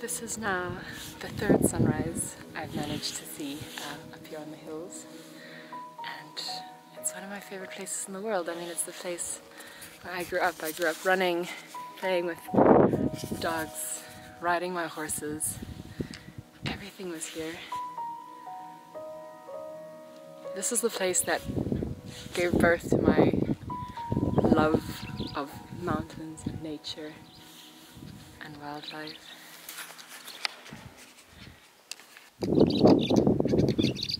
This is now the third sunrise I've managed to see um, up here on the hills and it's one of my favorite places in the world. I mean it's the place where I grew up. I grew up running, playing with dogs, riding my horses. Everything was here. This is the place that gave birth to my love of mountains and nature and wildlife. Thank you.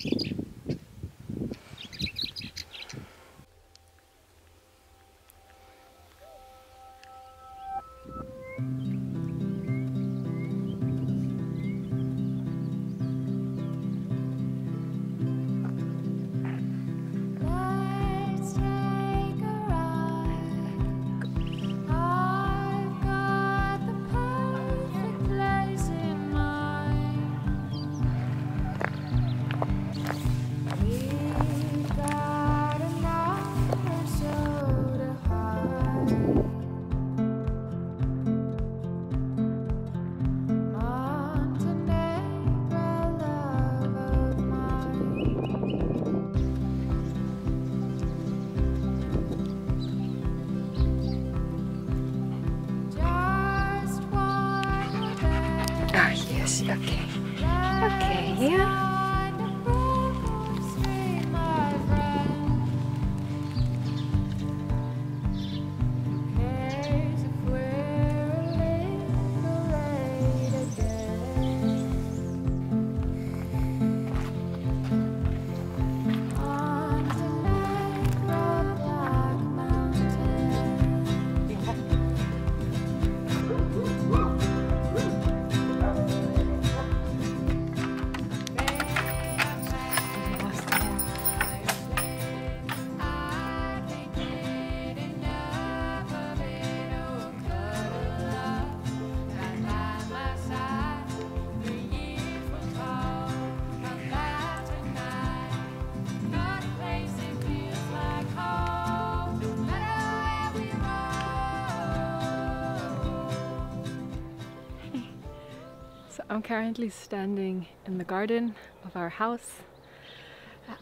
I'm currently standing in the garden of our house.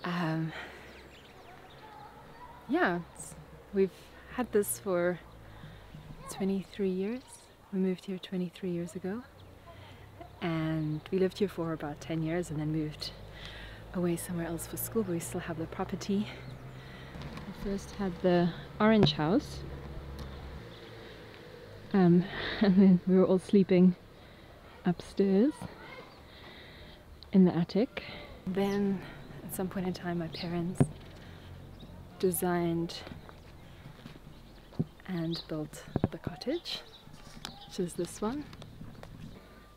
Um, yeah, we've had this for 23 years. We moved here 23 years ago. And we lived here for about 10 years and then moved away somewhere else for school, but we still have the property. We first had the orange house. Um, and then we were all sleeping upstairs in the attic. Then, at some point in time, my parents designed and built the cottage, which is this one.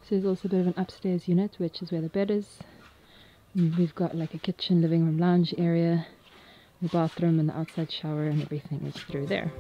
So there's also a bit of an upstairs unit, which is where the bed is. And we've got like a kitchen, living room, lounge area, the bathroom, and the outside shower, and everything is through there.